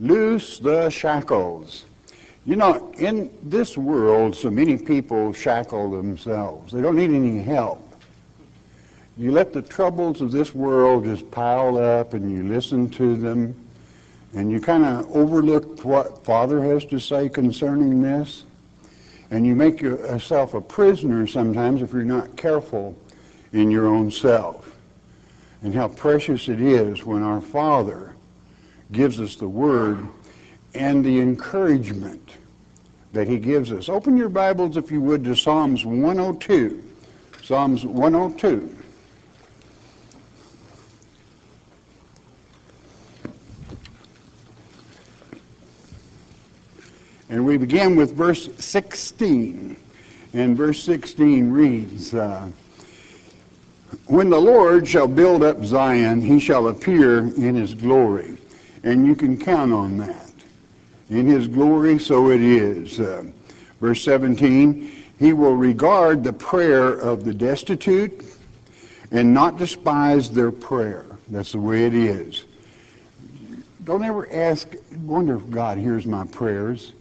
Loose the shackles. You know, in this world, so many people shackle themselves. They don't need any help. You let the troubles of this world just pile up and you listen to them and you kind of overlook what Father has to say concerning this. And you make yourself a prisoner sometimes if you're not careful in your own self. And how precious it is when our Father gives us the Word and the encouragement that He gives us. Open your Bibles, if you would, to Psalms 102. Psalms 102. And we begin with verse 16. And verse 16 reads, uh, When the Lord shall build up Zion, he shall appear in his glory. And you can count on that. In his glory, so it is. Uh, verse 17, he will regard the prayer of the destitute and not despise their prayer. That's the way it is. Don't ever ask, wonder if God hears my prayers.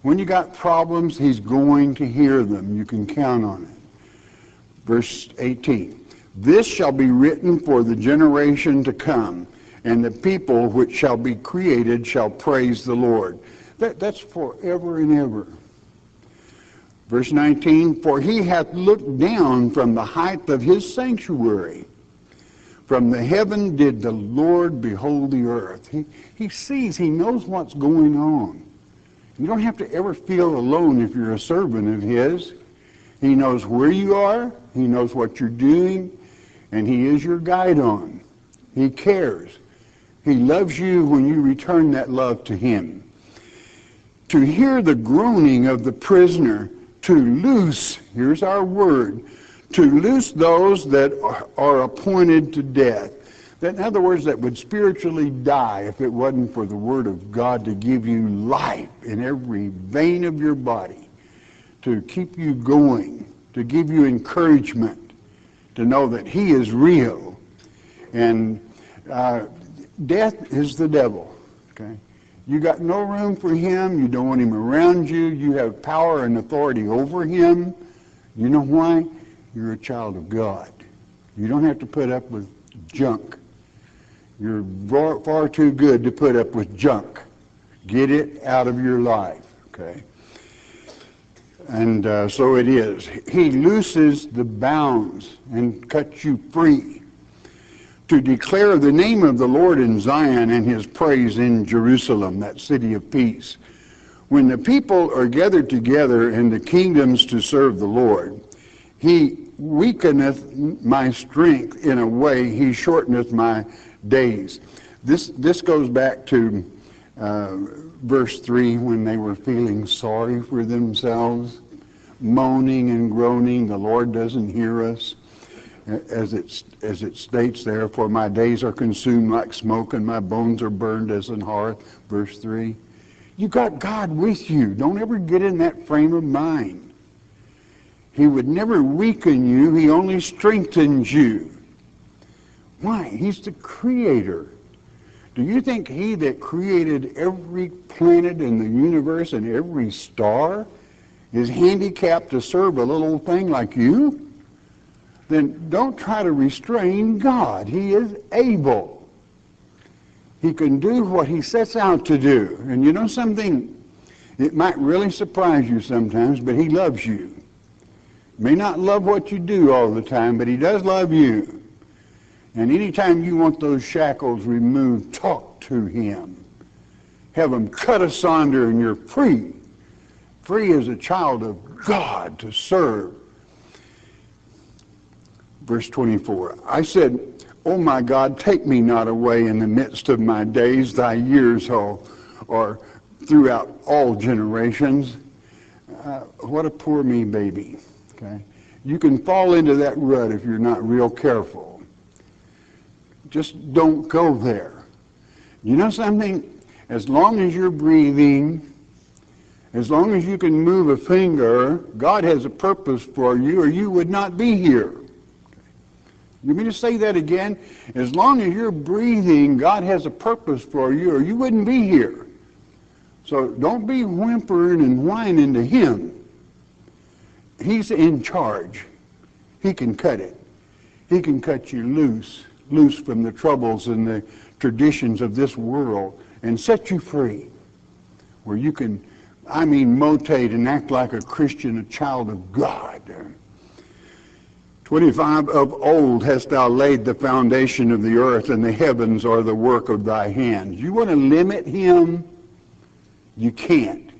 When you got problems, he's going to hear them. You can count on it. Verse 18. This shall be written for the generation to come, and the people which shall be created shall praise the Lord. That, that's forever and ever. Verse 19, For he hath looked down from the height of his sanctuary. From the heaven did the Lord behold the earth. He, he sees, he knows what's going on. You don't have to ever feel alone if you're a servant of his. He knows where you are. He knows what you're doing. And he is your guide on. He cares. He loves you when you return that love to him. To hear the groaning of the prisoner, to loose, here's our word, to loose those that are appointed to death that, in other words, that would spiritually die if it wasn't for the Word of God to give you life in every vein of your body, to keep you going, to give you encouragement, to know that He is real. And uh, death is the devil. Okay? You got no room for him. You don't want him around you. You have power and authority over him. You know why? You're a child of God. You don't have to put up with junk. You're far, far too good to put up with junk. Get it out of your life, okay? And uh, so it is. He looses the bounds and cuts you free to declare the name of the Lord in Zion and his praise in Jerusalem, that city of peace. When the people are gathered together in the kingdoms to serve the Lord, he weakeneth my strength in a way, he shorteneth my days. This, this goes back to uh, verse 3 when they were feeling sorry for themselves, moaning and groaning. The Lord doesn't hear us. As it, as it states there, for my days are consumed like smoke and my bones are burned as an hearth. Verse 3. You got God with you. Don't ever get in that frame of mind. He would never weaken you. He only strengthens you. Why? He's the creator. Do you think he that created every planet in the universe and every star is handicapped to serve a little thing like you? Then don't try to restrain God. He is able. He can do what he sets out to do. And you know something? It might really surprise you sometimes, but he loves you. May not love what you do all the time, but he does love you. And anytime you want those shackles removed, talk to him. Have them cut asunder and you're free. Free as a child of God to serve. Verse 24. I said, Oh my God, take me not away in the midst of my days, thy years, oh, or throughout all generations. Uh, what a poor me baby. Okay? You can fall into that rut if you're not real careful. Just don't go there. You know something? As long as you're breathing, as long as you can move a finger, God has a purpose for you, or you would not be here. You mean to say that again? As long as you're breathing, God has a purpose for you, or you wouldn't be here. So don't be whimpering and whining to him. He's in charge. He can cut it. He can cut you loose, loose from the troubles and the traditions of this world and set you free where you can, I mean, motate and act like a Christian, a child of God. 25 of old hast thou laid the foundation of the earth, and the heavens are the work of thy hands. You want to limit him? You can't.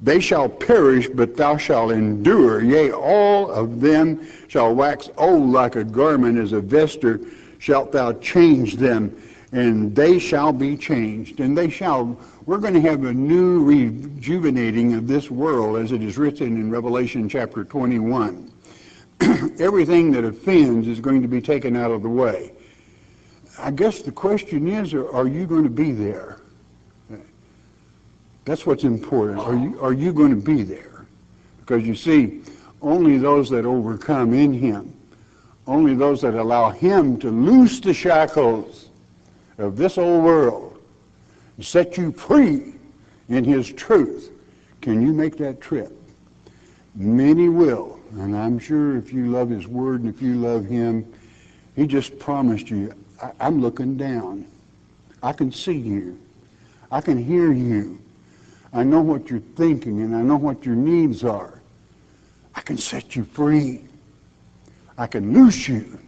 They shall perish, but thou shalt endure. Yea, all of them shall wax old like a garment, as a vesture shalt thou change them, and they shall be changed. And they shall, we're going to have a new rejuvenating of this world, as it is written in Revelation chapter 21. everything that offends is going to be taken out of the way. I guess the question is, are you going to be there? That's what's important. Are you, are you going to be there? Because you see, only those that overcome in him, only those that allow him to loose the shackles of this old world, set you free in his truth, can you make that trip? Many will. And I'm sure if you love his word and if you love him, he just promised you, I, am looking down. I can see you. I can hear you. I know what you're thinking and I know what your needs are. I can set you free. I can loose you.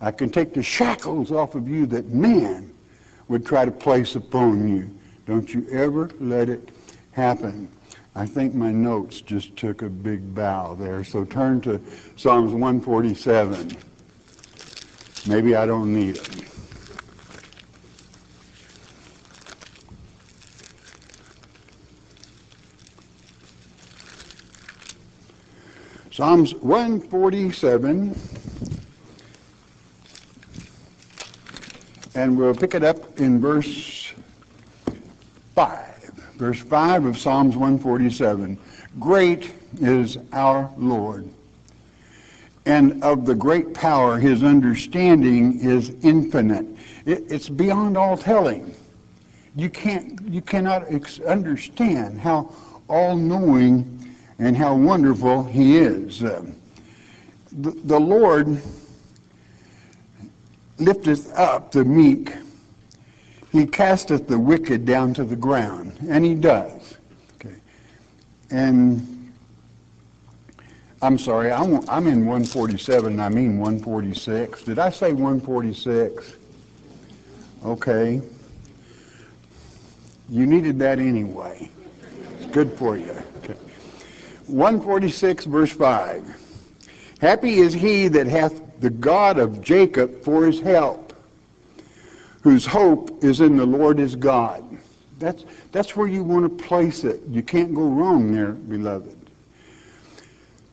I can take the shackles off of you that man would try to place upon you. Don't you ever let it happen. I think my notes just took a big bow there. So turn to Psalms 147. Maybe I don't need them. Psalms 147, and we'll pick it up in verse 5 verse 5 of Psalms 147. Great is our Lord. And of the great power, his understanding is infinite. It, it's beyond all telling. You can't, you cannot ex- understand how all-knowing and how wonderful he is. Uh, the, the Lord lifteth up the meek he casteth the wicked down to the ground, and he does. Okay. And I'm sorry, I'm, I'm in 147, I mean 146. Did I say 146? Okay. You needed that anyway. It's good for you. Okay. 146, verse 5. Happy is he that hath the God of Jacob for his help whose hope is in the Lord his God. That's, that's where you want to place it. You can't go wrong there, beloved.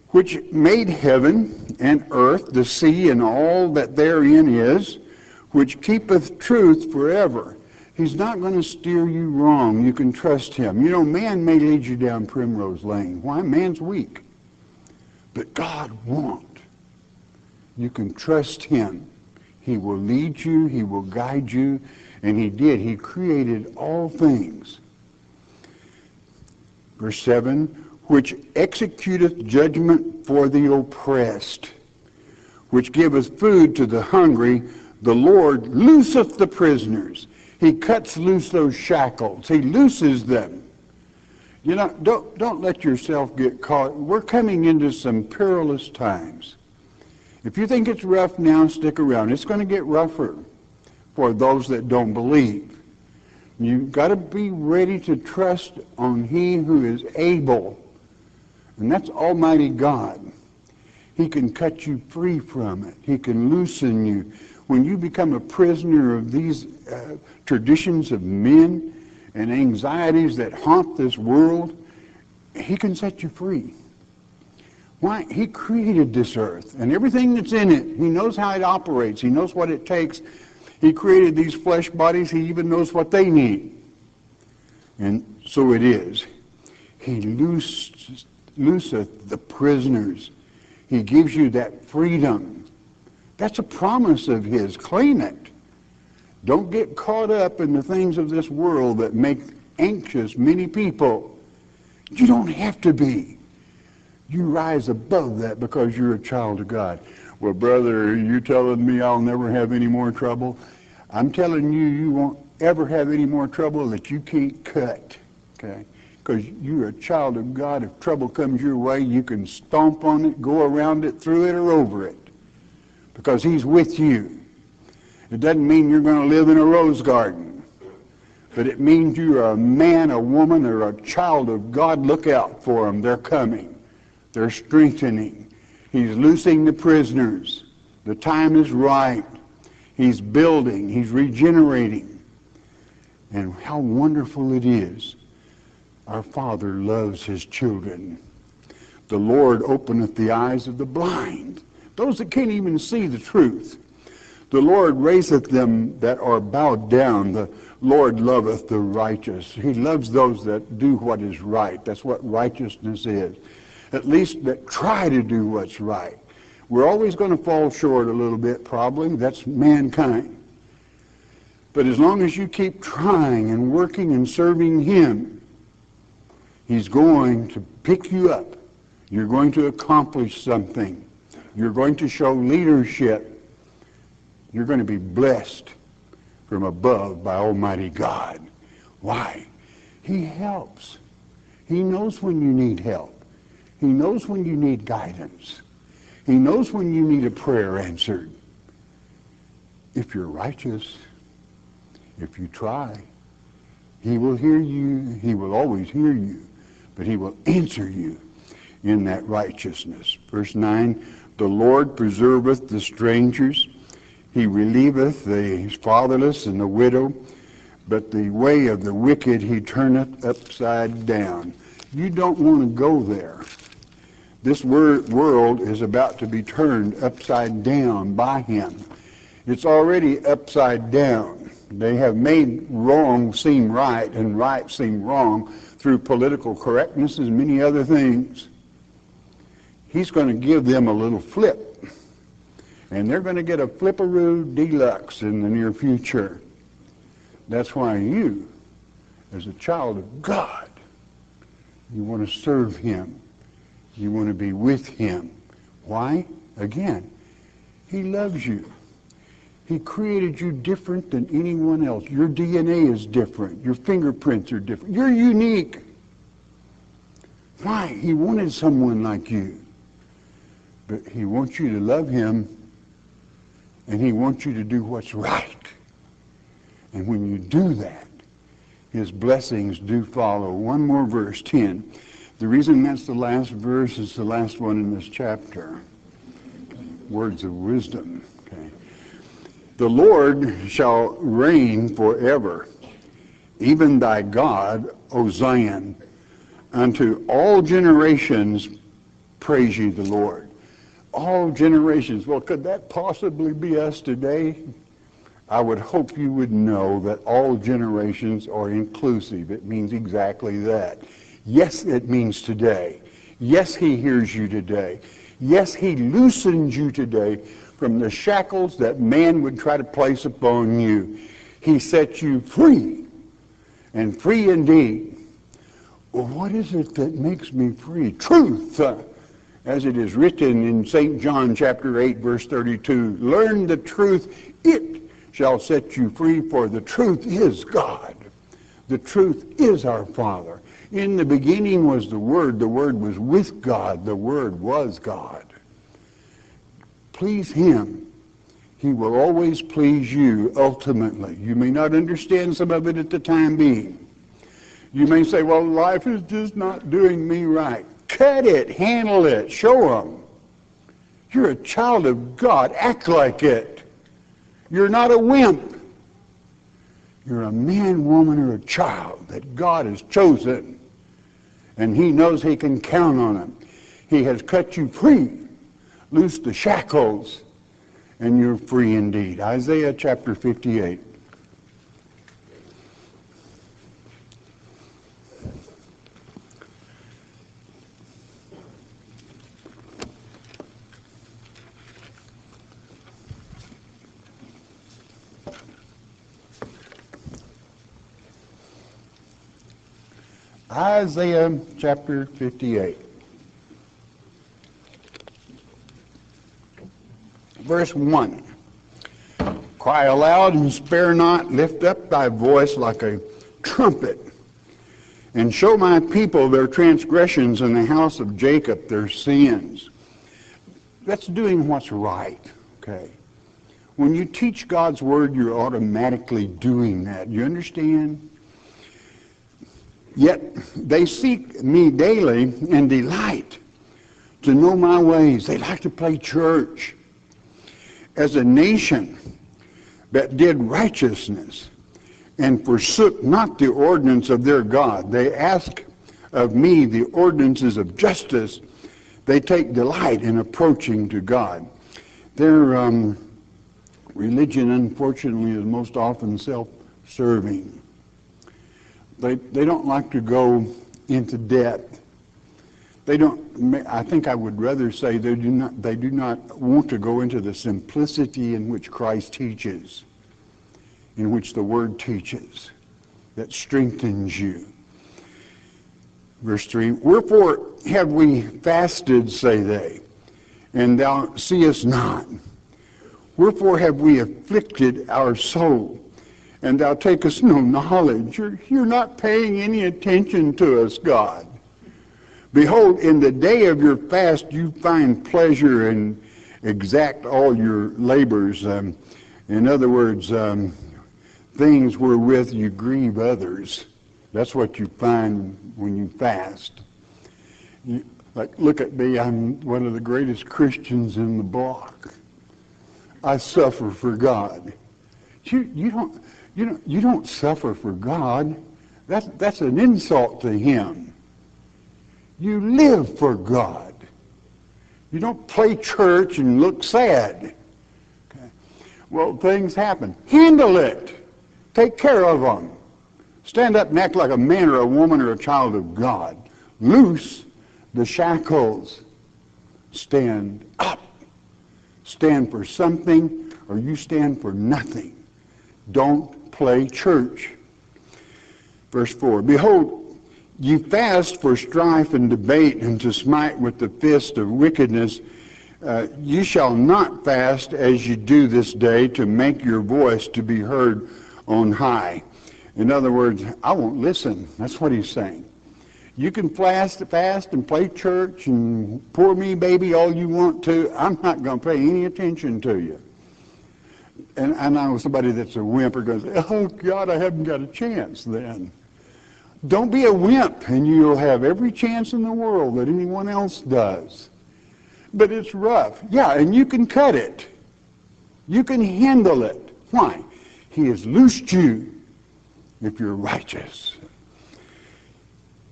Which made heaven and earth, the sea, and all that therein is, which keepeth truth forever. He's not going to steer you wrong. You can trust him. You know, man may lead you down primrose lane. Why? Man's weak. But God won't. You can trust him. He will lead you, he will guide you, and he did. He created all things. Verse 7 which executeth judgment for the oppressed, which giveth food to the hungry, the Lord looseth the prisoners. He cuts loose those shackles. He looses them. You know, don't, don't let yourself get caught. We're coming into some perilous times. If you think it's rough now, stick around. It's going to get rougher for those that don't believe. You've got to be ready to trust on He who is able, and that's Almighty God. He can cut you free from it. He can loosen you. When you become a prisoner of these uh, traditions of men and anxieties that haunt this world, He can set you free. Why? He created this earth and everything that's in it. He knows how it operates. He knows what it takes. He created these flesh bodies. He even knows what they need. And so it is. He looseth, looseth the prisoners. He gives you that freedom. That's a promise of his. Claim it. Don't get caught up in the things of this world that make anxious many people. You don't have to be. You rise above that because you're a child of God. Well, brother, you telling me I'll never have any more trouble? I'm telling you, you won't ever have any more trouble that you can't cut. Okay? Because you're a child of God. If trouble comes your way, you can stomp on it, go around it, through it, or over it. Because He's with you. It doesn't mean you're going to live in a rose garden. But it means you're a man, a woman, or a child of God. Look out for them. They're coming. They're strengthening. He's loosing the prisoners. The time is right. He's building. He's regenerating. And how wonderful it is. Our Father loves His children. The Lord openeth the eyes of the blind, those that can't even see the truth. The Lord raiseth them that are bowed down. The Lord loveth the righteous. He loves those that do what is right. That's what righteousness is. At least that try to do what's right. We're always going to fall short a little bit, probably. That's mankind. But as long as you keep trying and working and serving Him, He's going to pick you up. You're going to accomplish something. You're going to show leadership. You're going to be blessed from above by Almighty God. Why? He helps. He knows when you need help. He knows when you need guidance. He knows when you need a prayer answered. If you're righteous, if you try, he will hear you. He will always hear you, but he will answer you in that righteousness. Verse 9, the Lord preserveth the strangers. He relieveth the fatherless and the widow, but the way of the wicked he turneth upside down. You don't want to go there. This world is about to be turned upside down by him. It's already upside down. They have made wrong seem right and right seem wrong through political correctness and many other things. He's going to give them a little flip. And they're going to get a flipperoo deluxe in the near future. That's why you, as a child of God, you want to serve him. You want to be with him. Why? Again, he loves you. He created you different than anyone else. Your DNA is different. Your fingerprints are different. You're unique. Why? He wanted someone like you. But he wants you to love him and he wants you to do what's right. And when you do that, his blessings do follow. One more verse, 10. The reason that's the last verse is the last one in this chapter. Words of wisdom. Okay. The Lord shall reign forever, even thy God, O Zion. Unto all generations praise ye the Lord. All generations. Well, could that possibly be us today? I would hope you would know that all generations are inclusive. It means exactly that. Yes, it means today. Yes, he hears you today. Yes, he loosens you today from the shackles that man would try to place upon you. He sets you free, and free indeed. Well, what is it that makes me free? Truth, uh, as it is written in St. John chapter 8, verse 32. Learn the truth, it shall set you free, for the truth is God. The truth is our Father. In the beginning was the Word. The Word was with God. The Word was God. Please Him. He will always please you ultimately. You may not understand some of it at the time being. You may say, well, life is just not doing me right. Cut it. Handle it. Show them. You're a child of God. Act like it. You're not a wimp. You're a man, woman, or a child that God has chosen and he knows he can count on him. He has cut you free, loosed the shackles, and you're free indeed. Isaiah chapter 58. Isaiah chapter 58. Verse 1. Cry aloud and spare not, lift up thy voice like a trumpet, and show my people their transgressions and the house of Jacob their sins. That's doing what's right, okay? When you teach God's word, you're automatically doing that. You understand? Yet they seek me daily and delight to know my ways. They like to play church. As a nation that did righteousness and forsook not the ordinance of their God, they ask of me the ordinances of justice. They take delight in approaching to God. Their um, religion, unfortunately, is most often self-serving. They, they don't like to go into debt. They don't, I think I would rather say they do not, they do not want to go into the simplicity in which Christ teaches, in which the Word teaches, that strengthens you. Verse 3, Wherefore have we fasted, say they, and thou seest not? Wherefore have we afflicted our soul? And thou takest no knowledge. You're, you're not paying any attention to us, God. Behold, in the day of your fast you find pleasure and exact all your labors. Um, in other words, um, things wherewith you grieve others. That's what you find when you fast. You, like, look at me, I'm one of the greatest Christians in the block. I suffer for God. You, you don't, you don't, you don't suffer for God. That's, that's an insult to Him. You live for God. You don't play church and look sad. Okay. Well, things happen. Handle it. Take care of them. Stand up and act like a man or a woman or a child of God. Loose the shackles. Stand up. Stand for something or you stand for nothing. Don't play church. Verse 4 Behold, ye fast for strife and debate, and to smite with the fist of wickedness. Uh, ye shall not fast as you do this day to make your voice to be heard on high. In other words, I won't listen. That's what he's saying. You can fast, fast and play church and poor me baby all you want to. I'm not going to pay any attention to you and I know somebody that's a wimp are say, oh, God, I haven't got a chance then. Don't be a wimp, and you'll have every chance in the world that anyone else does. But it's rough. Yeah, and you can cut it. You can handle it. Why? He has loosed you if you're righteous.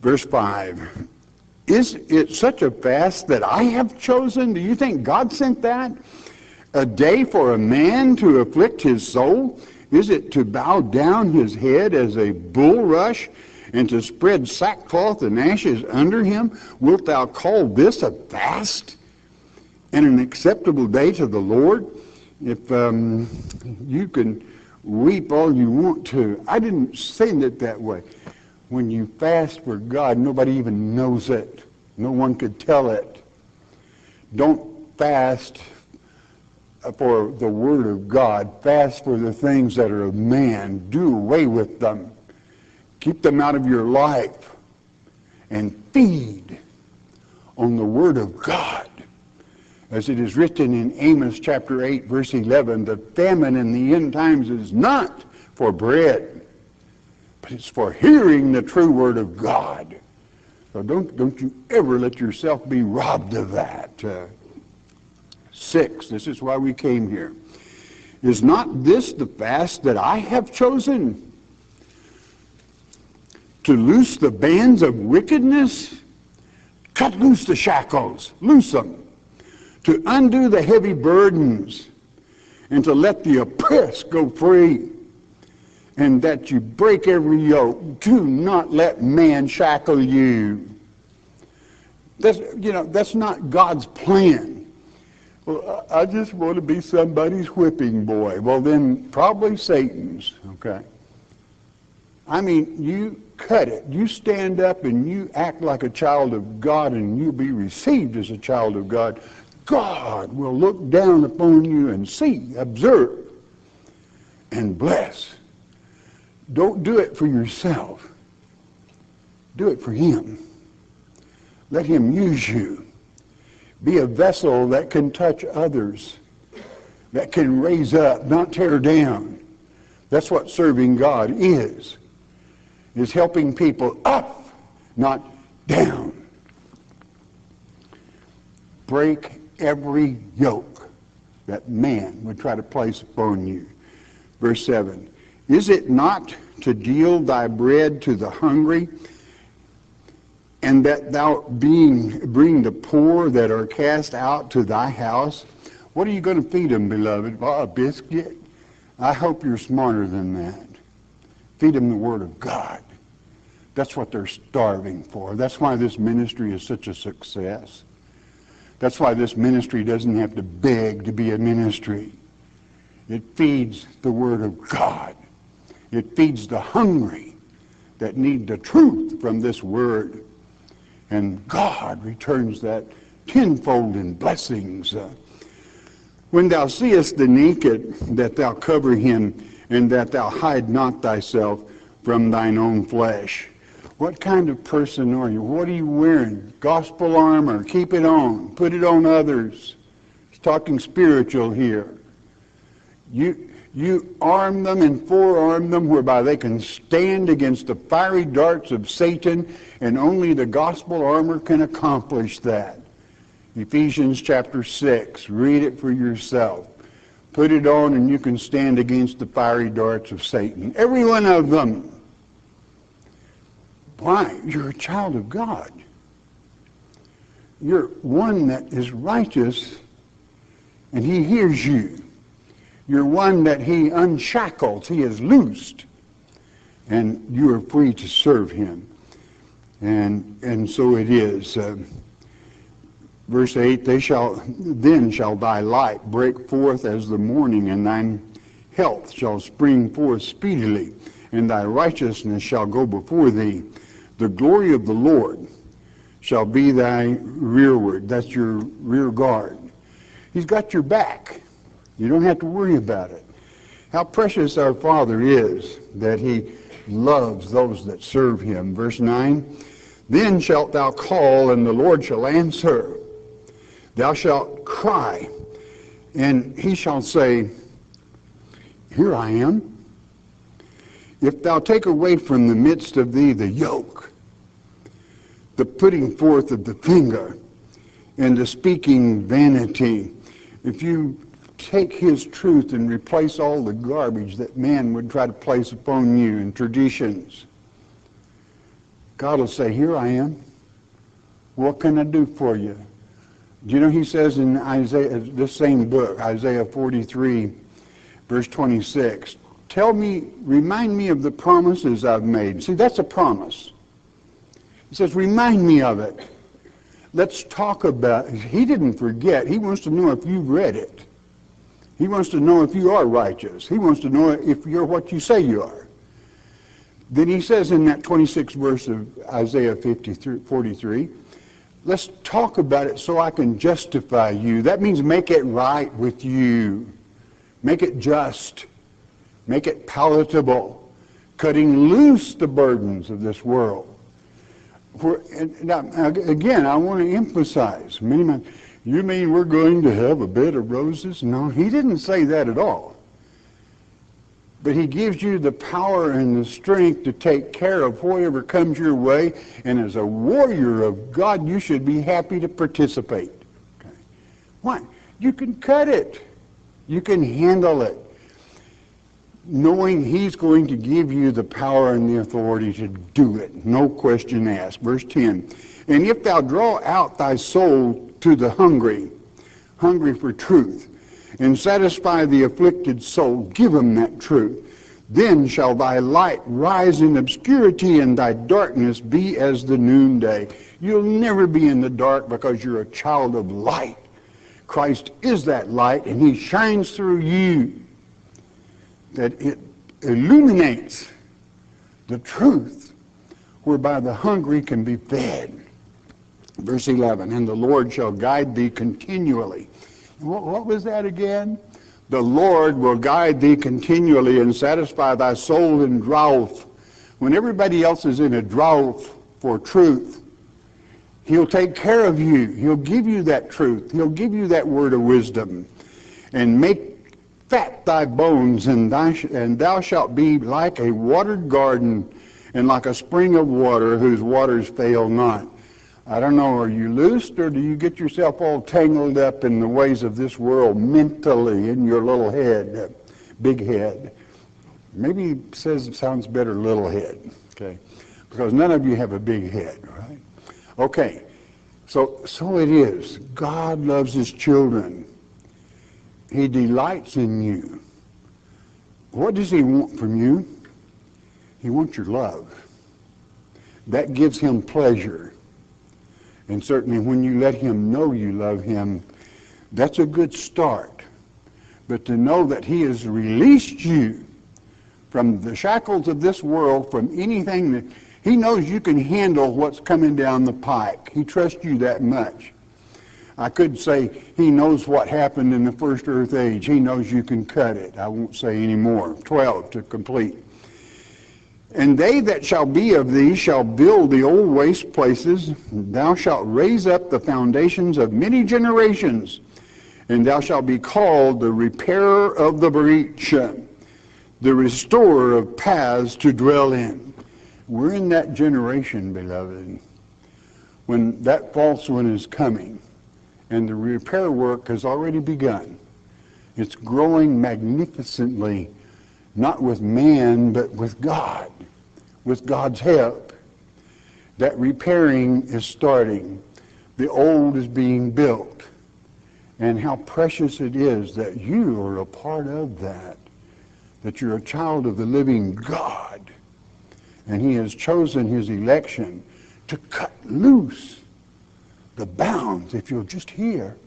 Verse 5. Is it such a fast that I have chosen? Do you think God sent that? A day for a man to afflict his soul? Is it to bow down his head as a bulrush and to spread sackcloth and ashes under him? Wilt thou call this a fast and an acceptable day to the Lord? If um, you can weep all you want to, I didn't say it that way. When you fast for God, nobody even knows it. No one could tell it. Don't fast for the Word of God, fast for the things that are of man, do away with them, keep them out of your life, and feed on the Word of God. As it is written in Amos chapter 8, verse 11, the famine in the end times is not for bread, but it's for hearing the true Word of God. So don't, don't you ever let yourself be robbed of that. Uh, 6. This is why we came here. Is not this the fast that I have chosen? To loose the bands of wickedness? Cut loose the shackles, loose them. To undo the heavy burdens, and to let the oppressed go free. And that you break every yoke. Do not let man shackle you. That's, you know, that's not God's plan. Well, I just want to be somebody's whipping boy. Well, then probably Satan's, okay? I mean, you cut it. You stand up and you act like a child of God and you be received as a child of God. God will look down upon you and see, observe, and bless. Don't do it for yourself. Do it for Him. Let Him use you. Be a vessel that can touch others, that can raise up, not tear down. That's what serving God is, is helping people up, not down. Break every yoke that man would try to place upon you. Verse 7 Is it not to deal thy bread to the hungry, and that thou being bring the poor that are cast out to thy house? What are you going to feed them, beloved? A biscuit? I hope you're smarter than that. Feed them the Word of God. That's what they're starving for. That's why this ministry is such a success. That's why this ministry doesn't have to beg to be a ministry. It feeds the Word of God. It feeds the hungry that need the truth from this Word. And God returns that tenfold in blessings. Uh, when thou seest the naked, that thou cover him, and that thou hide not thyself from thine own flesh. What kind of person are you? What are you wearing? Gospel armor. Keep it on. Put it on others. It's talking spiritual here. You, you arm them and forearm them whereby they can stand against the fiery darts of Satan, and only the gospel armor can accomplish that. Ephesians chapter 6. Read it for yourself. Put it on and you can stand against the fiery darts of Satan. Every one of them. Why? You're a child of God. You're one that is righteous and he hears you. You're one that he unshackles, he has loosed, and you are free to serve him. And, and so it is. Uh, Verse 8, they shall, then shall thy light break forth as the morning, and thine health shall spring forth speedily, and thy righteousness shall go before thee. The glory of the Lord shall be thy rearward. That's your rear guard. He's got your back. You don't have to worry about it. How precious our Father is that he loves those that serve him. Verse 9, Then shalt thou call, and the Lord shall answer. Thou shalt cry, and he shall say, Here I am. If thou take away from the midst of thee the yoke, the putting forth of the finger, and the speaking vanity, if you take his truth and replace all the garbage that man would try to place upon you in traditions, God will say, Here I am. What can I do for you? Do you know he says in Isaiah, this same book, Isaiah 43, verse 26, tell me, remind me of the promises I've made. See, that's a promise. He says, remind me of it. Let's talk about it. He didn't forget. He wants to know if you've read it. He wants to know if you are righteous. He wants to know if you're what you say you are. Then he says in that 26th verse of Isaiah 53, 43, Let's talk about it so I can justify you. That means make it right with you. Make it just. Make it palatable. Cutting loose the burdens of this world. For, now, again, I want to emphasize, many, you mean we're going to have a bed of roses? No, he didn't say that at all. But he gives you the power and the strength to take care of whatever comes your way. And as a warrior of God, you should be happy to participate. Okay. Why? You can cut it. You can handle it. Knowing he's going to give you the power and the authority to do it. No question asked. Verse 10. And if thou draw out thy soul to the hungry, hungry for truth, and satisfy the afflicted soul. Give him that truth. Then shall thy light rise in obscurity and thy darkness be as the noonday. You'll never be in the dark because you're a child of light. Christ is that light and he shines through you that it illuminates the truth, whereby the hungry can be fed. Verse 11, and the Lord shall guide thee continually. What, what was that again? The Lord will guide thee continually and satisfy thy soul in drought. When everybody else is in a drought for truth, He'll take care of you. He'll give you that truth. He'll give you that word of wisdom and make fat thy bones, and, thy, and thou shalt be like a watered garden and like a spring of water whose waters fail not. I don't know, are you loosed or do you get yourself all tangled up in the ways of this world mentally in your little head, big head? Maybe says it sounds better little head, okay? Because none of you have a big head, right? Okay, so, so it is. God loves his children. He delights in you. What does he want from you? He wants your love. That gives him pleasure. And certainly when you let him know you love him, that's a good start. But to know that he has released you from the shackles of this world, from anything that he knows you can handle what's coming down the pike. He trusts you that much. I could say he knows what happened in the first earth age. He knows you can cut it. I won't say any more. 12 to complete. And they that shall be of thee shall build the old waste places. Thou shalt raise up the foundations of many generations. And thou shalt be called the repairer of the breach, the restorer of paths to dwell in. We're in that generation, beloved, when that false one is coming. And the repair work has already begun. It's growing magnificently, not with man, but with God with God's help, that repairing is starting. The old is being built. And how precious it is that you are a part of that, that you're a child of the living God. And he has chosen his election to cut loose the bounds, if you'll just hear,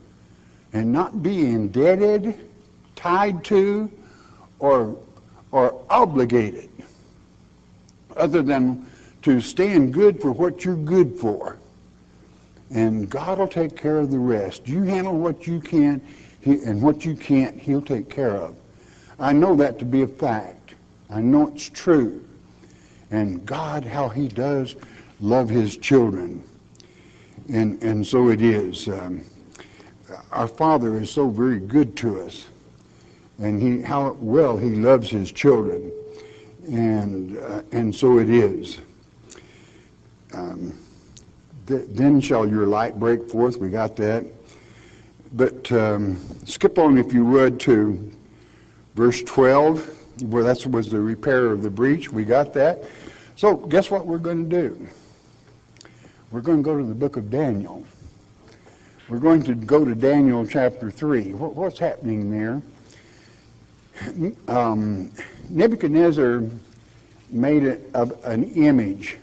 and not be indebted, tied to, or, or obligated other than to stand good for what you're good for. And God will take care of the rest. You handle what you can, and what you can't, He'll take care of. I know that to be a fact. I know it's true. And God, how He does love His children. And, and so it is. Um, our Father is so very good to us. And he, how well He loves His children and uh, and so it is. Um, th- then shall your light break forth. We got that. But um, skip on, if you would, to verse 12, where that was the repair of the breach. We got that. So guess what we're going to do? We're going to go to the book of Daniel. We're going to go to Daniel chapter 3. What, what's happening there? Um, Nebuchadnezzar made it an image.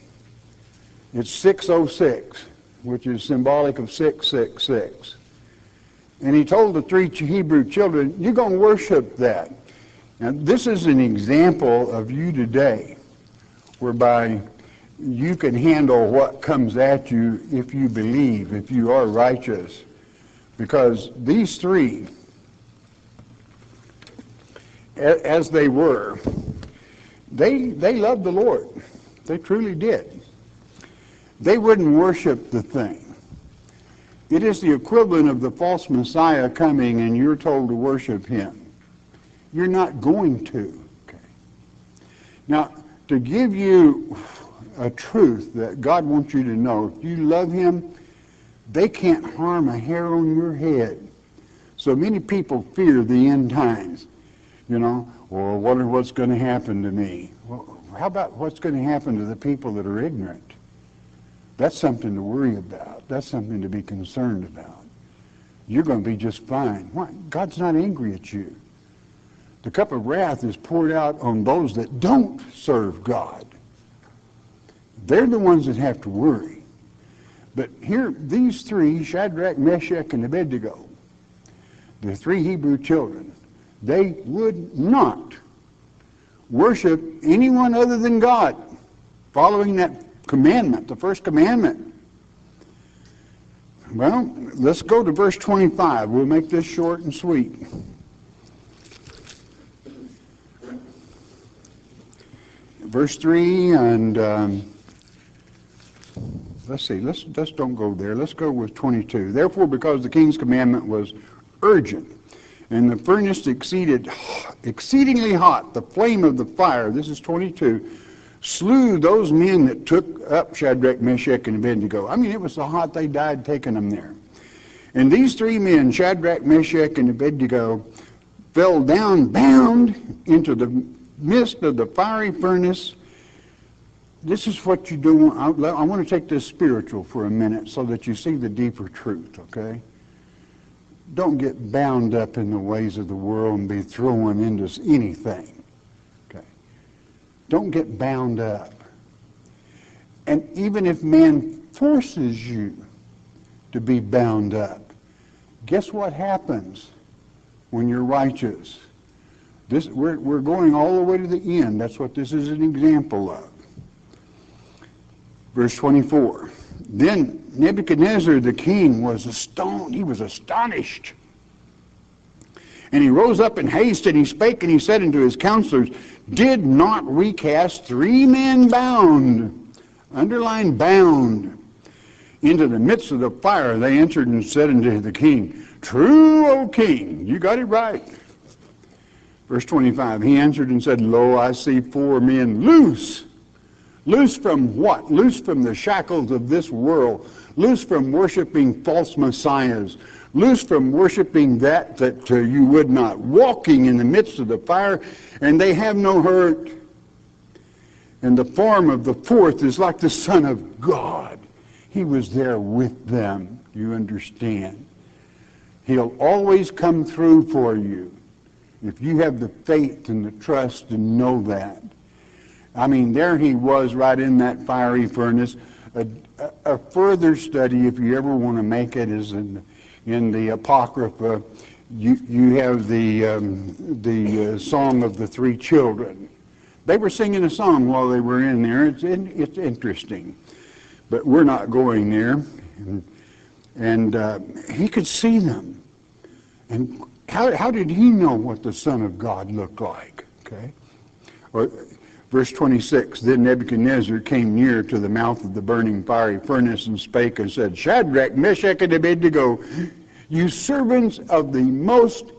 It's 606, which is symbolic of 666. And he told the three Hebrew children, you're going to worship that. Now, this is an example of you today, whereby you can handle what comes at you if you believe, if you are righteous. Because these three, as they were, they, they loved the Lord. They truly did. They wouldn't worship the thing. It is the equivalent of the false Messiah coming and you're told to worship him. You're not going to. Okay. Now, to give you a truth that God wants you to know, if you love him, they can't harm a hair on your head. So many people fear the end times. You know, or wonder what's going to happen to me. Well, how about what's going to happen to the people that are ignorant? That's something to worry about. That's something to be concerned about. You're going to be just fine. Why? God's not angry at you. The cup of wrath is poured out on those that don't serve God. They're the ones that have to worry. But here, these three, Shadrach, Meshach, and Abednego, the three Hebrew children, they would not worship anyone other than God. following that commandment, the first commandment. Well, let's go to verse 25. We'll make this short and sweet. Verse 3 and um, let's see, let's, let's don't go there. Let's go with 22. Therefore, because the king's commandment was urgent, and the furnace exceeded exceedingly hot, the flame of the fire, this is 22, slew those men that took up Shadrach, Meshach, and Abednego. I mean, it was so hot they died taking them there. And these three men, Shadrach, Meshach, and Abednego, fell down bound into the midst of the fiery furnace. This is what you do. I, I want to take this spiritual for a minute so that you see the deeper truth, okay? Don't get bound up in the ways of the world and be thrown into anything. Okay? Don't get bound up. And even if man forces you to be bound up, guess what happens when you're righteous? This, we're, we're going all the way to the end. That's what this is an example of. Verse 24. Then Nebuchadnezzar the king was astonished. He was astonished. And he rose up in haste and he spake and he said unto his counselors, Did not we cast three men bound, underline bound, into the midst of the fire? They answered and said unto the king, True, O king, you got it right. Verse 25, he answered and said, Lo, I see four men loose Loose from what? Loose from the shackles of this world. Loose from worshiping false messiahs. Loose from worshiping that that uh, you would not. Walking in the midst of the fire, and they have no hurt. And the form of the fourth is like the Son of God. He was there with them. You understand? He'll always come through for you if you have the faith and the trust and know that. I mean, there he was right in that fiery furnace. A, a, further study, if you ever want to make it, is in, in the Apocrypha. You, you have the, um, the uh, Song of the Three Children. They were singing a song while they were in there. It's, it's interesting. But we're not going there. And, and uh, he could see them. And how, how did he know what the Son of God looked like? Okay? Or, Verse 26, Then Nebuchadnezzar came near to the mouth of the burning fiery furnace and spake and said, Shadrach, Meshach, and Abednego, you servants of the most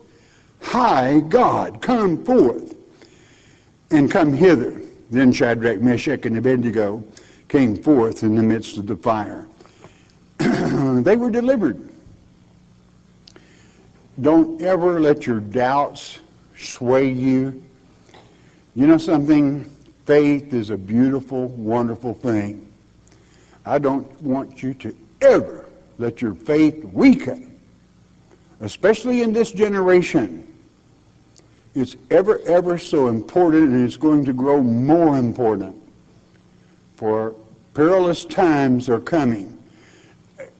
high God, come forth and come hither. Then Shadrach, Meshach, and Abednego came forth in the midst of the fire. they were delivered. Don't ever let your doubts sway you. You know something? Faith is a beautiful, wonderful thing. I don't want you to ever let your faith weaken, especially in this generation. It's ever, ever so important, and it's going to grow more important. For perilous times are coming.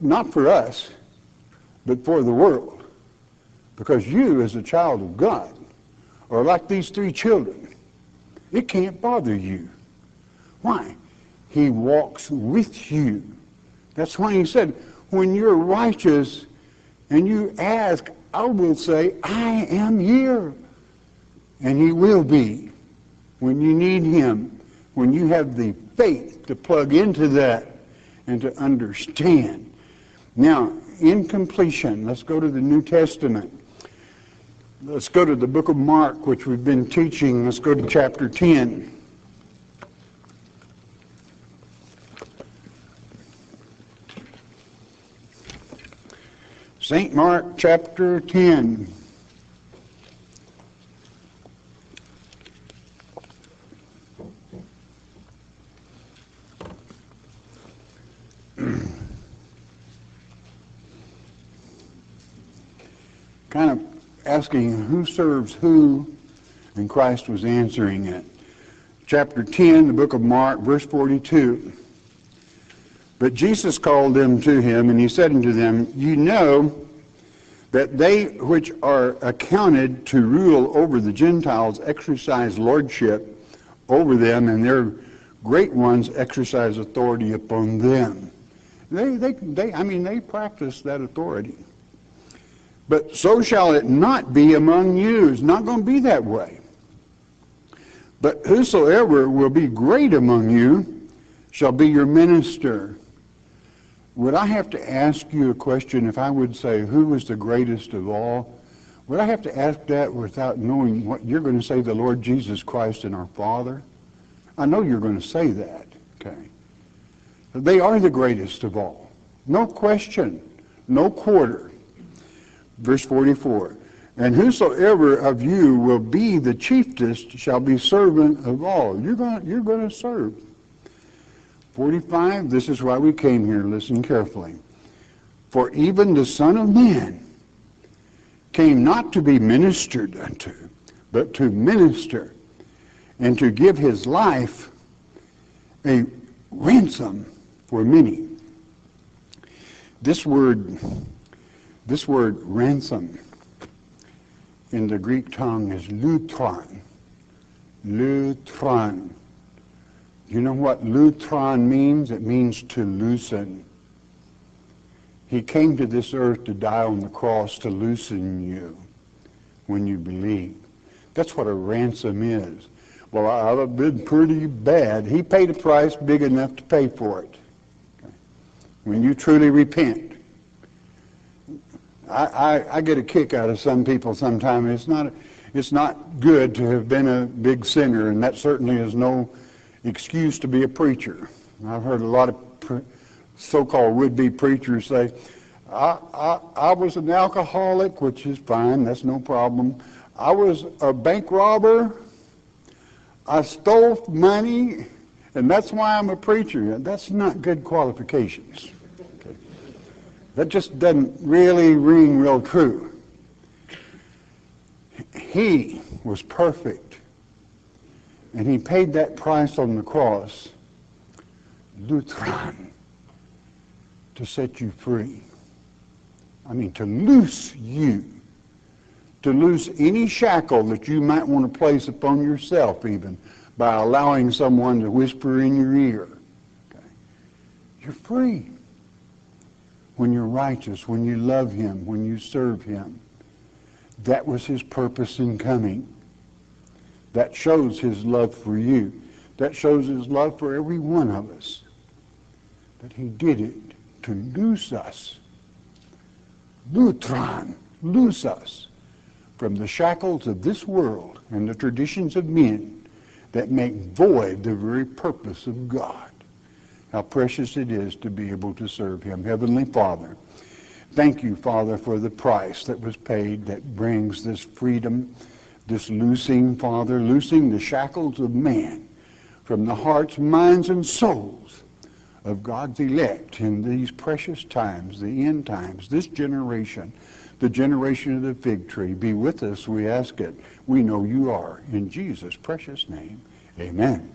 Not for us, but for the world. Because you, as a child of God, are like these three children. It can't bother you. Why? He walks with you. That's why he said, when you're righteous and you ask, I will say, I am here. And he will be when you need him, when you have the faith to plug into that and to understand. Now, in completion, let's go to the New Testament. Let's go to the book of Mark, which we've been teaching. Let's go to chapter 10. St. Mark chapter 10. kind of asking who serves who, and Christ was answering it. Chapter 10, the book of Mark, verse 42. But Jesus called them to him, and he said unto them, You know that they which are accounted to rule over the Gentiles exercise lordship over them, and their great ones exercise authority upon them. They, they, they, I mean, they practice that authority. But so shall it not be among you. It's not going to be that way. But whosoever will be great among you shall be your minister. Would I have to ask you a question if I would say, who was the greatest of all? Would I have to ask that without knowing what you're going to say, the Lord Jesus Christ and our Father? I know you're going to say that, okay? They are the greatest of all. No question, no quarter. Verse 44. And whosoever of you will be the chiefest shall be servant of all. You're going, you're going to serve. 45, this is why we came here. Listen carefully. For even the Son of Man came not to be ministered unto, but to minister and to give his life a ransom for many. This word, this word ransom in the Greek tongue is lutron. Lutron. You know what lutron means? It means to loosen. He came to this earth to die on the cross to loosen you when you believe. That's what a ransom is. Well, I've been pretty bad. He paid a price big enough to pay for it. When you truly repent. I, I, I get a kick out of some people sometimes. It's not, it's not good to have been a big sinner, and that certainly is no excuse to be a preacher. I've heard a lot of pre- so-called would-be preachers say, I, I, I was an alcoholic, which is fine, that's no problem. I was a bank robber. I stole money, and that's why I'm a preacher. That's not good qualifications. That just doesn't really ring real true. He was perfect, and he paid that price on the cross, lutron, to set you free. I mean, to loose you, to loose any shackle that you might want to place upon yourself, even by allowing someone to whisper in your ear. Okay. You're free when you're righteous, when you love Him, when you serve Him. That was His purpose in coming. That shows His love for you. That shows His love for every one of us. That He did it to loose us. Lutron, loose us from the shackles of this world and the traditions of men that make void the very purpose of God. How precious it is to be able to serve him. Heavenly Father, thank you, Father, for the price that was paid that brings this freedom, this loosing, Father, loosing the shackles of man from the hearts, minds, and souls of God's elect in these precious times, the end times, this generation, the generation of the fig tree. Be with us, we ask it. We know you are. In Jesus' precious name, amen.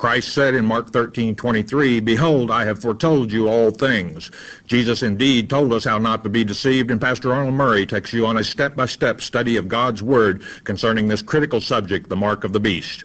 Christ said in Mark 13:23, "Behold, I have foretold you all things." Jesus indeed told us how not to be deceived, and Pastor Arnold Murray takes you on a step-by-step study of God's Word concerning this critical subject, the mark of the beast.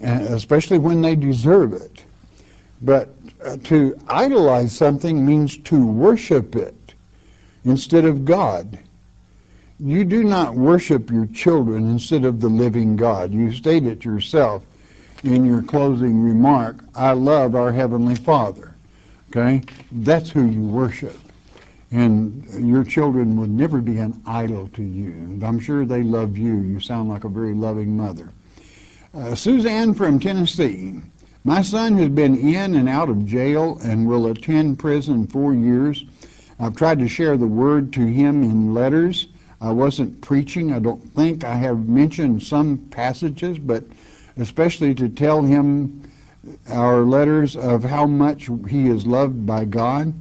especially when they deserve it. But uh, to idolize something means to worship it instead of God. You do not worship your children instead of the living God. You state it yourself in your closing remark, I love our Heavenly Father. Okay? That's who you worship. and your children would never be an idol to you. I'm sure they love you. You sound like a very loving mother. Uh, Suzanne from Tennessee. My son has been in and out of jail and will attend prison four years. I've tried to share the word to him in letters. I wasn't preaching. I don't think I have mentioned some passages, but especially to tell him our letters of how much he is loved by God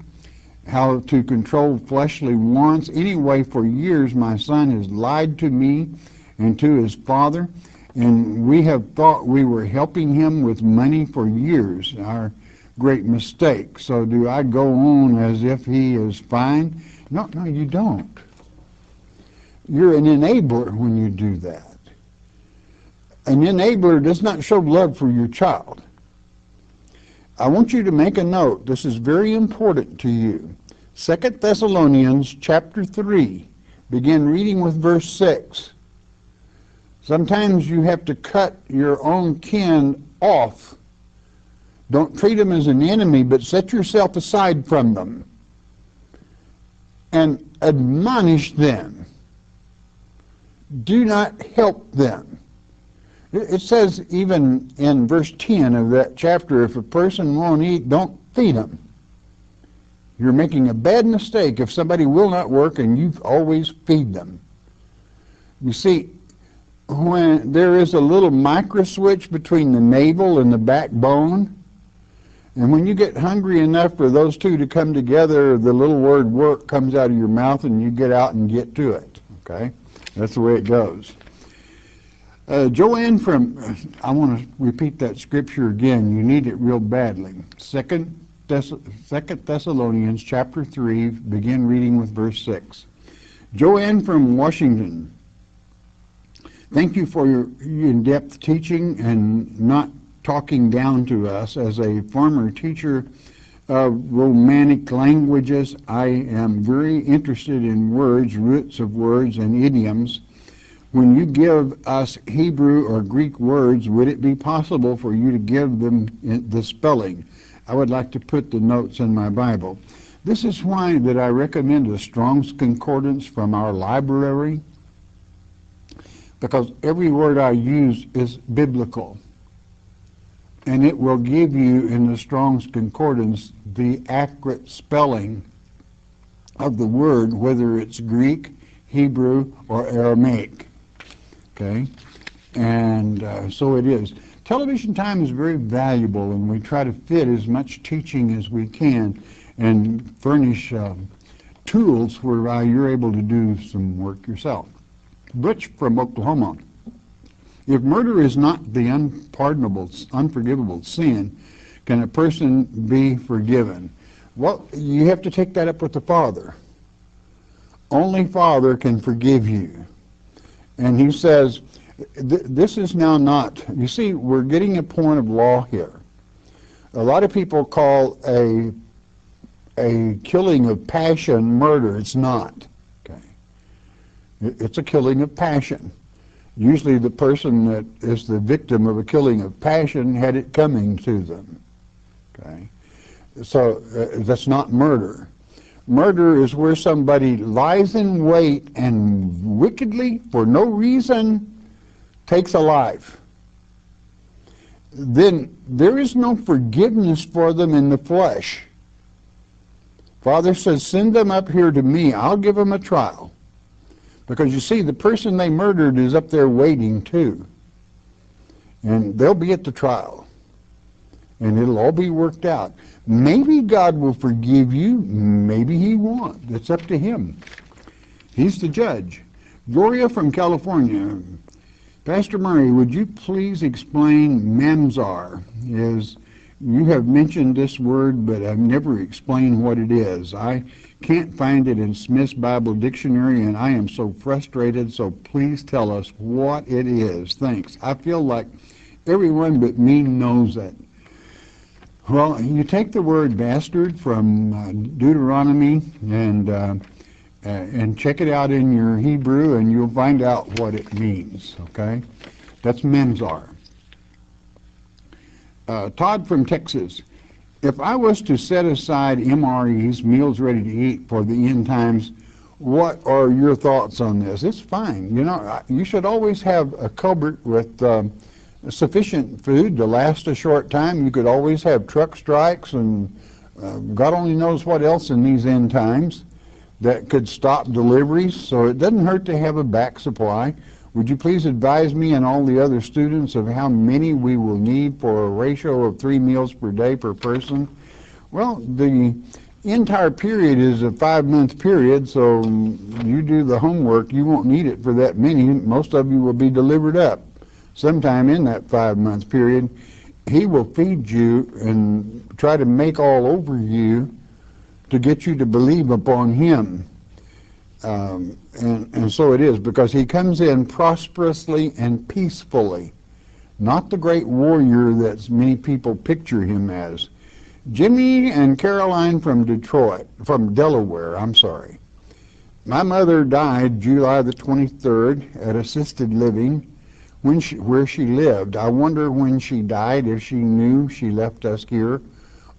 how to control fleshly wants. Anyway, for years my son has lied to me and to his father, and we have thought we were helping him with money for years. Our great mistake. So do I go on as if he is fine? No, no, you don't. You're an enabler when you do that. An enabler does not show love for your child. I want you to make a note. This is very important to you. Second Thessalonians chapter 3. Begin reading with verse 6. Sometimes you have to cut your own kin off. Don't treat them as an enemy, but set yourself aside from them and admonish them. Do not help them. It says even in verse 10 of that chapter, if a person won't eat, don't feed them. You're making a bad mistake if somebody will not work and you always feed them. You see, when there is a little micro switch between the navel and the backbone, and when you get hungry enough for those two to come together, the little word work comes out of your mouth and you get out and get to it. Okay? That's the way it goes. Uh, Joanne from, I want to repeat that scripture again. You need it real badly. Second, Thess- Second Thessalonians chapter 3, begin reading with verse 6. Joanne from Washington, thank you for your in-depth teaching and not talking down to us. As a former teacher of Romanic languages, I am very interested in words, roots of words, and idioms when you give us Hebrew or Greek words, would it be possible for you to give them the spelling? I would like to put the notes in my Bible. This is why that I recommend the Strong's Concordance from our library, because every word I use is biblical. And it will give you in the Strong's Concordance the accurate spelling of the word, whether it's Greek, Hebrew, or Aramaic. Okay? And uh, so it is. Television time is very valuable, and we try to fit as much teaching as we can and furnish um, tools whereby you're able to do some work yourself. Butch from Oklahoma. If murder is not the unpardonable, unforgivable sin, can a person be forgiven? Well, you have to take that up with the Father. Only Father can forgive you. And he says, th- this is now not, you see, we're getting a point of law here. A lot of people call a, a killing of passion murder. It's not. It's a killing of passion. Usually the person that is the victim of a killing of passion had it coming to them. Okay. So uh, that's not murder. Murder is where somebody lies in wait and wickedly, for no reason, takes a life. Then there is no forgiveness for them in the flesh. Father says, send them up here to me. I'll give them a trial. Because you see, the person they murdered is up there waiting too. And they'll be at the trial. And it'll all be worked out. Maybe God will forgive you, maybe He won't. It's up to Him. He's the judge. Gloria from California. Pastor Murray, would you please explain Mamzer? Is you have mentioned this word, but I've never explained what it is. I can't find it in Smith's Bible Dictionary, and I am so frustrated, so please tell us what it is. Thanks. I feel like everyone but me knows it. Well, you take the word bastard from uh, Deuteronomy and uh, uh, and check it out in your Hebrew, and you'll find out what it means. Okay, that's Memzar. Uh, Todd from Texas. If I was to set aside MREs, meals ready to eat, for the end times, what are your thoughts on this? It's fine. You know, you should always have a cupboard with um, sufficient food to last a short time. You could always have truck strikes and uh, God only knows what else in these end times that could stop deliveries, so it doesn't hurt to have a back supply. Would you please advise me and all the other students of how many we will need for a ratio of three meals per day per person? Well, the entire period is a five-month period, so you do the homework. You won't need it for that many. Most of you will be delivered up sometime in that five-month period. He will feed you and try to make all over you to get you to believe upon him. Um, and, and so it is, because he comes in prosperously and peacefully, not the great warrior that many people picture him as. Jimmy and Caroline from Detroit, from Delaware, I'm sorry. My mother died July the 23rd at assisted living when she, where she lived. I wonder when she died if she knew she left us here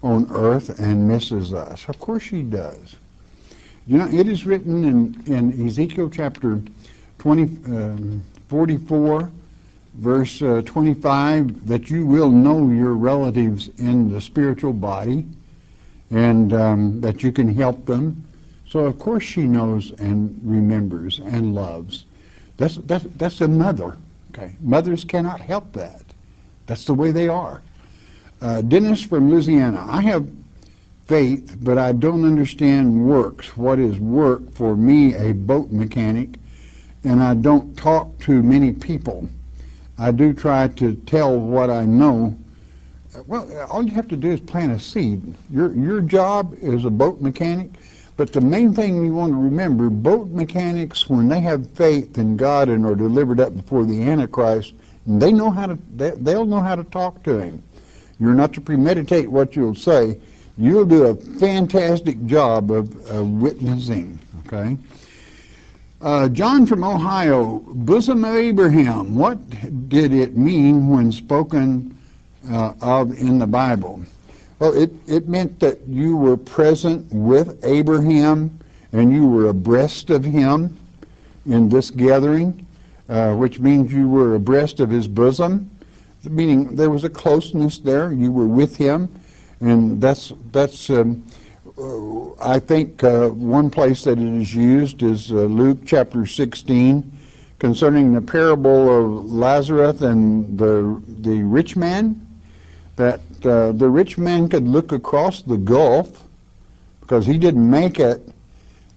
on earth and misses us. Of course she does. You know, it is written in, in Ezekiel chapter 20, um, 44, verse uh, 25, that you will know your relatives in the spiritual body and um, that you can help them. So, of course, she knows and remembers and loves. That's, that's, that's a mother. Okay, mothers cannot help that. That's the way they are. Uh, Dennis from Louisiana. I have faith, but I don't understand works. What is work for me, a boat mechanic, and I don't talk to many people. I do try to tell what I know. Well, all you have to do is plant a seed. Your your job is a boat mechanic, but the main thing you want to remember, boat mechanics, when they have faith in God and are delivered up before the Antichrist, they know how to they, they'll know how to talk to him. You're not to premeditate what you'll say. You'll do a fantastic job of, of witnessing. Okay. Uh, John from Ohio, bosom of Abraham. What did it mean when spoken uh, of in the Bible? Well, it, it meant that you were present with Abraham and you were abreast of him in this gathering, uh, which means you were abreast of his bosom, meaning there was a closeness there. You were with him, and that's that's. Um, uh, I think uh, one place that it is used is uh, Luke chapter 16, concerning the parable of Lazarus and the the rich man. That uh, the rich man could look across the gulf because he didn't make it,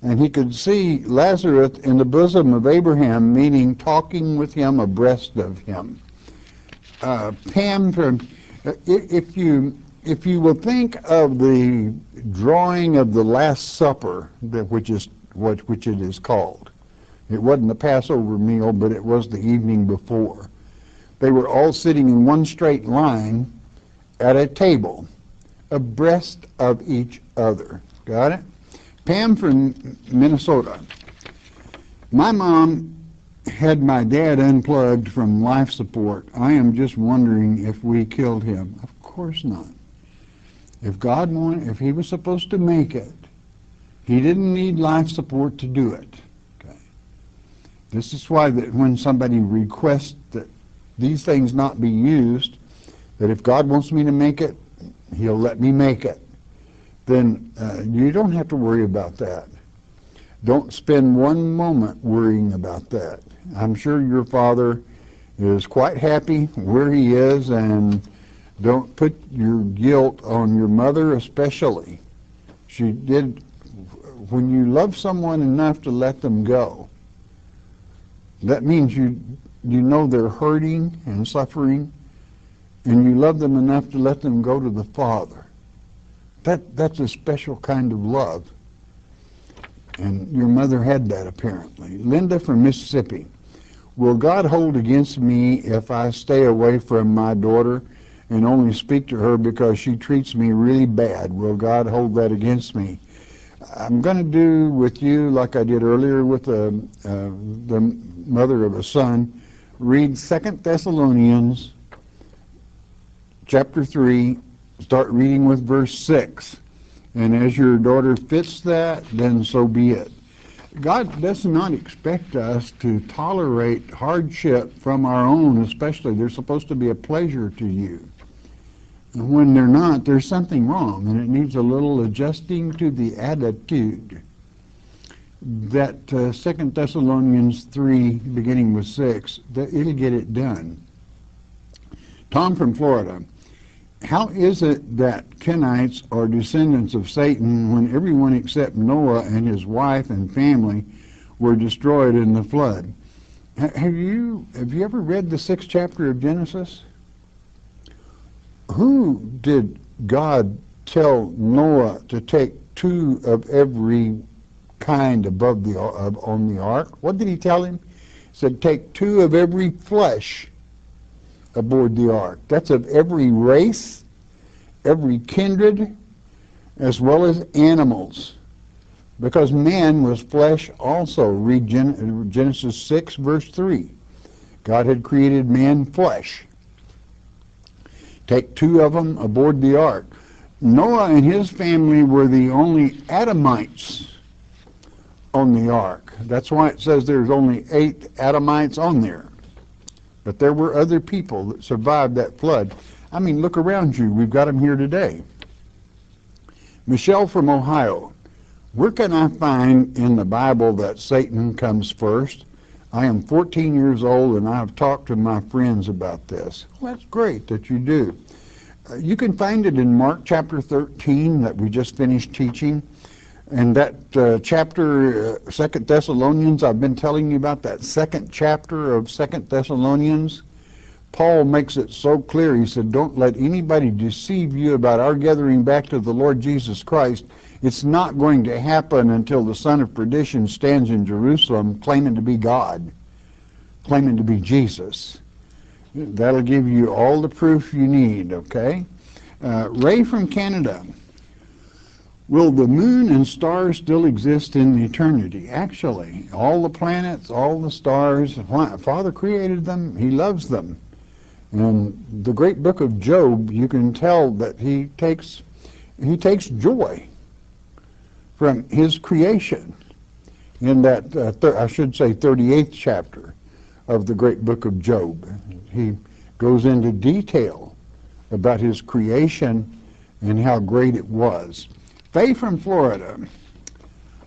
and he could see Lazarus in the bosom of Abraham, meaning talking with him abreast of him. Uh, Pam, from, uh, if you if you will think of the drawing of the Last Supper, that which is what which it is called, it wasn't the Passover meal, but it was the evening before. They were all sitting in one straight line at a table, abreast of each other. Got it? Pam from Minnesota. My mom had my dad unplugged from life support. I am just wondering if we killed him. Of course not. If God wanted, if he was supposed to make it, he didn't need life support to do it. Okay. This is why that when somebody requests that these things not be used, that if God wants me to make it, he'll let me make it. Then uh, you don't have to worry about that. Don't spend one moment worrying about that. I'm sure your father is quite happy where he is and don't put your guilt on your mother especially. She did, when you love someone enough to let them go, that means you, you know they're hurting and suffering, and you love them enough to let them go to the Father. That, that's a special kind of love. And your mother had that apparently. Linda from Mississippi. Will God hold against me if I stay away from my daughter and only speak to her because she treats me really bad? Will God hold that against me? I'm going to do with you like I did earlier with the, uh, the mother of a son. Read Second Thessalonians chapter 3, start reading with verse 6. And as your daughter fits that, then so be it. God does not expect us to tolerate hardship from our own, especially. They're supposed to be a pleasure to you. When they're not, there's something wrong, and it needs a little adjusting to the attitude. That uh, 2 Thessalonians 3, beginning with 6, that it'll get it done. Tom from Florida. How is it that Kenites are descendants of Satan when everyone except Noah and his wife and family were destroyed in the flood? Have you have you ever read the sixth chapter of Genesis? Who did God tell Noah to take two of every kind above the on the ark? What did he tell him? He said, "Take two of every flesh." aboard the ark. That's of every race, every kindred, as well as animals. Because man was flesh also. Read Genesis 6, verse 3. God had created man flesh. Take two of them aboard the ark. Noah and his family were the only Adamites on the ark. That's why it says there's only eight Adamites on there. But there were other people that survived that flood. I mean, look around you. We've got them here today. Michelle from Ohio. Where can I find in the Bible that Satan comes first? I am 14 years old and I have talked to my friends about this. Well, that's great that you do. Uh, you can find it in Mark chapter 13 that we just finished teaching. And that uh, chapter, uh, Second Thessalonians, I've been telling you about that second chapter of Second Thessalonians. Paul makes it so clear. He said, "Don't let anybody deceive you about our gathering back to the Lord Jesus Christ. It's not going to happen until the son of perdition stands in Jerusalem claiming to be God, claiming to be Jesus. That'll give you all the proof you need. Okay." Uh, Ray from Canada. Will the moon and stars still exist in eternity? Actually, all the planets, all the stars, Father created them, He loves them. And the great book of Job, you can tell that he takes he takes joy from his creation in that uh, thir- I should say 38th chapter of the great book of Job. He goes into detail about his creation and how great it was. Faye from Florida.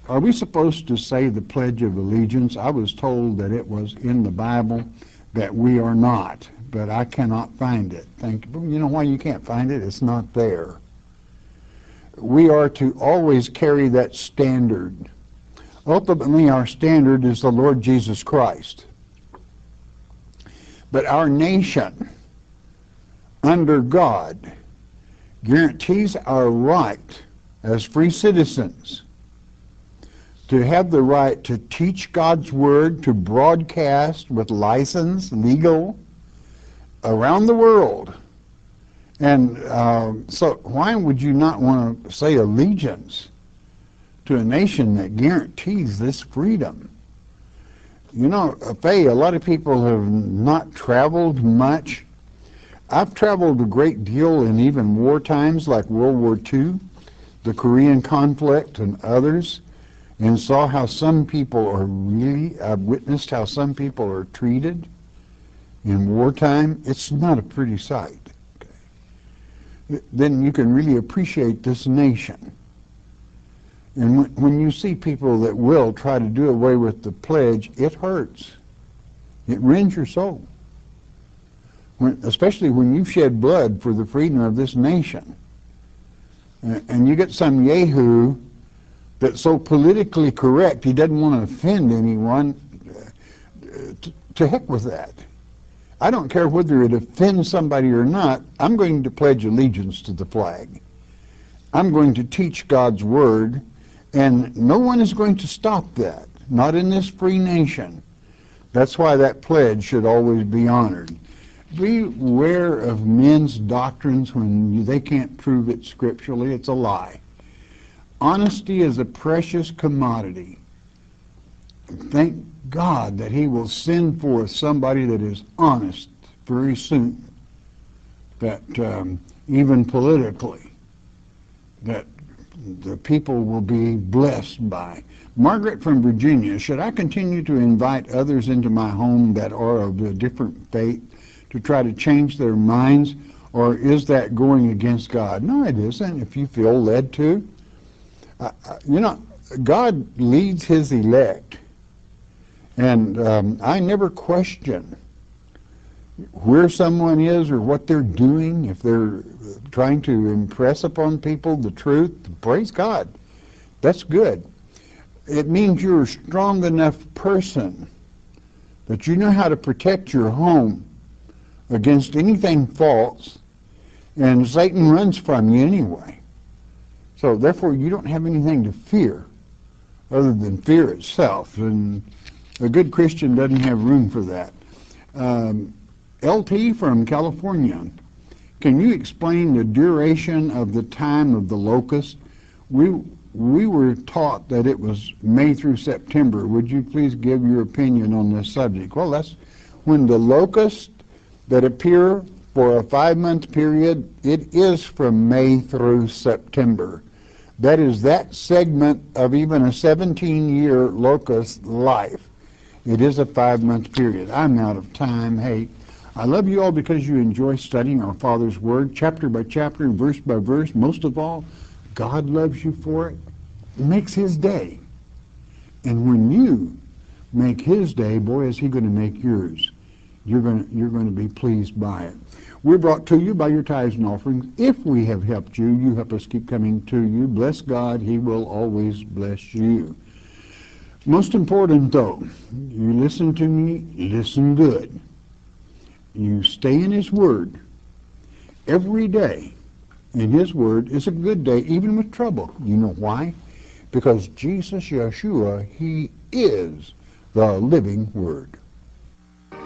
Are we supposed to say the Pledge of Allegiance? I was told that it was in the Bible, that we are not, but I cannot find it. Thank you. You know why you can't find it? It's not there. We are to always carry that standard. Ultimately, our standard is the Lord Jesus Christ. But our nation, under God, guarantees our right as free citizens to have the right to teach God's Word, to broadcast with license, legal, around the world. And uh, so, why would you not want to say allegiance to a nation that guarantees this freedom? You know, Faye, a lot of people have not traveled much. I've traveled a great deal in even war times like World War II the Korean conflict and others and saw how some people are really, I've witnessed how some people are treated in wartime, it's not a pretty sight. Then you can really appreciate this nation. And when, you see people that will try to do away with the pledge, it hurts. It rends your soul. When, especially when you've shed blood for the freedom of this nation and you get some Yahoo that's so politically correct he doesn't want to offend anyone, uh, to, to heck with that. I don't care whether it offends somebody or not, I'm going to pledge allegiance to the flag. I'm going to teach God's word, and no one is going to stop that, not in this free nation. That's why that pledge should always be honored beware of men's doctrines when they can't prove it scripturally. It's a lie. Honesty is a precious commodity. Thank God that He will send forth somebody that is honest very soon. that um, even politically, that the people will be blessed by. Margaret from Virginia, should I continue to invite others into my home that are of a different faith to try to change their minds, or is that going against God? No, it isn't, if you feel led to. Uh, you know, God leads his elect, and um, I never question where someone is or what they're doing, if they're trying to impress upon people the truth, praise God. That's good. It means you're a strong enough person that you know how to protect your home against anything false, and Satan runs from you anyway. So therefore, you don't have anything to fear other than fear itself, and a good Christian doesn't have room for that. Um, LT from California, can you explain the duration of the time of the locust? We we were taught that it was May through September. Would you please give your opinion on this subject? Well, that's when the locusts that appear for a five-month period, it is from May through September. That is that segment of even a 17-year locust life. It is a five-month period. I'm out of time. Hey, I love you all because you enjoy studying our Father's Word, chapter by chapter, and verse by verse. Most of all, God loves you for it. It makes His day. And when you make His day, boy, is He going to make yours. You're going to, you're going to be pleased by it. We're brought to you by your tithes and offerings. If we have helped you, you help us keep coming to you. Bless God. He will always bless you. Most important, though, you listen to me, listen good you stay in His Word every day in His Word is a good day, even with trouble. You know why? Because Jesus, Yeshua, He is the living Word.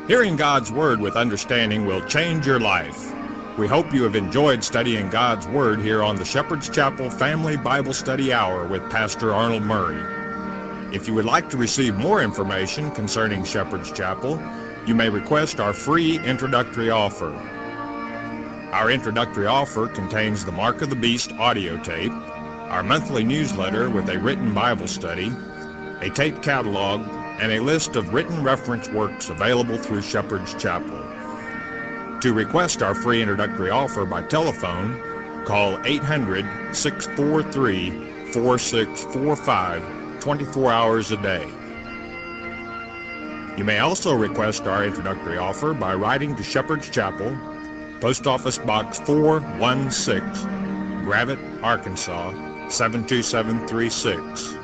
Hearing God's Word with understanding will change your life. We hope you have enjoyed studying God's Word here on the Shepherd's Chapel Family Bible Study Hour with Pastor Arnold Murray. If you would like to receive more information concerning Shepherd's Chapel, you may request our free introductory offer. Our introductory offer contains the Mark of the Beast audio tape, our monthly newsletter with a written Bible study, a tape catalog, and a list of written reference works available through Shepherd's Chapel. To request our free introductory offer by telephone, call 800 643 4645 24 hours a day. You may also request our introductory offer by writing to Shepherd's Chapel, Post Office Box 416, Gravette, Arkansas 72736.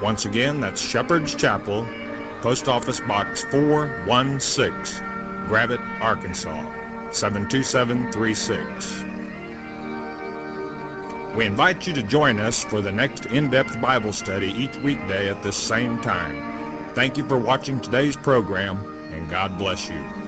Once again, that's Shepherd's Chapel, Post Office Box 416, Gravette, Arkansas 72736. We invite you to join us for the next in-depth Bible study each weekday at this same time. Thank you for watching today's program, and God bless you.